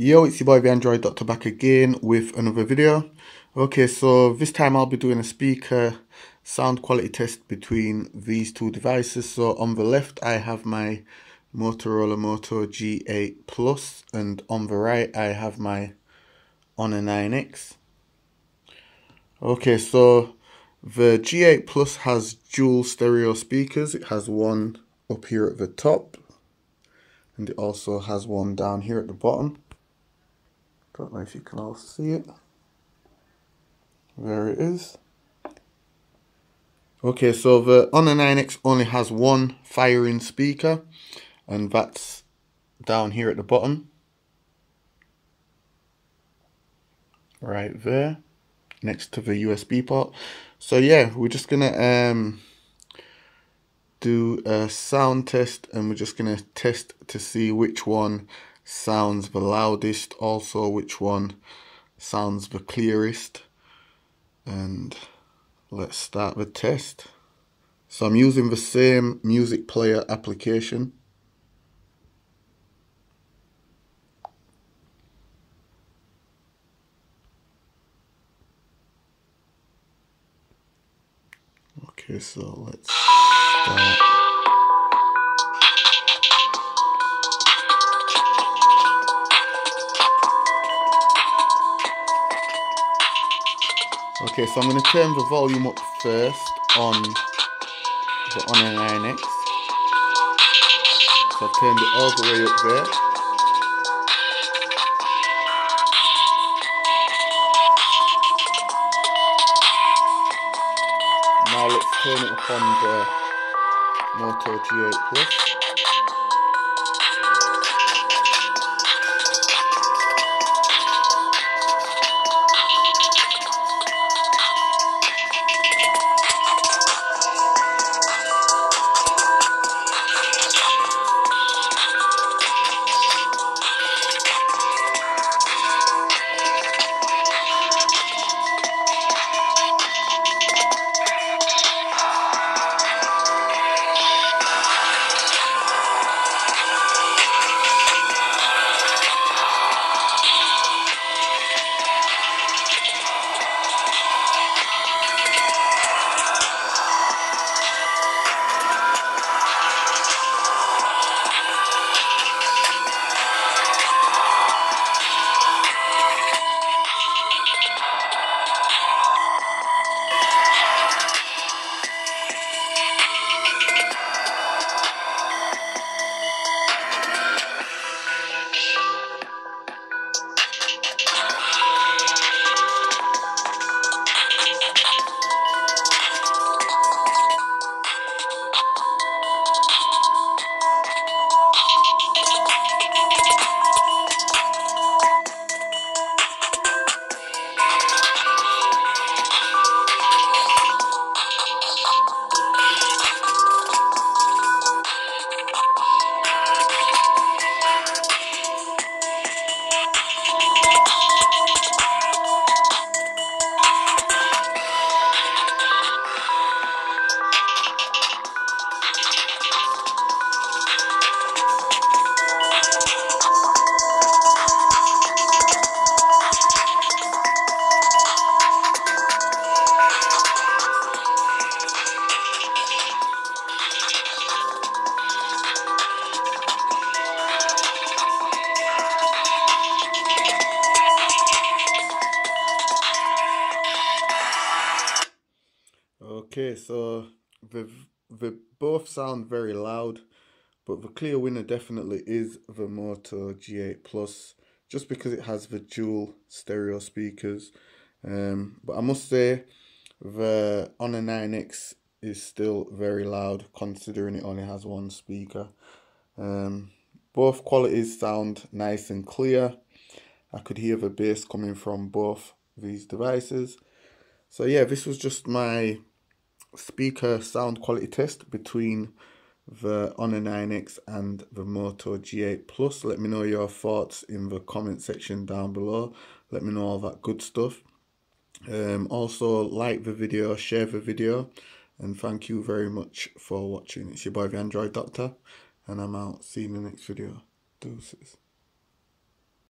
Yo, it's your boy the Android Doctor back again with another video. Okay, so this time I'll be doing a speaker sound quality test between these two devices. So on the left I have my Motorola Moto G8 Plus and on the right I have my Honor 9X. Okay, so the G8 Plus has dual stereo speakers. It has one up here at the top and it also has one down here at the bottom. Don't know if you can all see it. There it is. Okay, so the Honor 9X only has one firing speaker, and that's down here at the bottom. Right there, next to the USB port. So yeah, we're just gonna um, do a sound test, and we're just gonna test to see which one sounds the loudest, also which one sounds the clearest. And let's start the test. So I'm using the same music player application. Okay, so let's start. Okay, so I'm going to turn the volume up first on the Honor 9X. So I've turned it all the way up there. Now let's turn it up on the Moto G8 Plus. Okay, so the the both sound very loud, but the clear winner definitely is the Moto G8 Plus, just because it has the dual stereo speakers. Um, but I must say, the Honor 9X is still very loud, considering it only has one speaker. Um, both qualities sound nice and clear. I could hear the bass coming from both these devices. So yeah, this was just my speaker sound quality test between the Honor 9X and the Moto G8 Plus. Let me know your thoughts in the comment section down below. Let me know all that good stuff. Um, also, like the video, share the video, and thank you very much for watching. It's your boy, the Android Doctor, and I'm out. See you in the next video. Deuces.